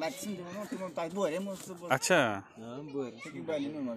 लाग्छ नि तिम्रो तिम्रो ताइ भरे म Acha. बर बाली म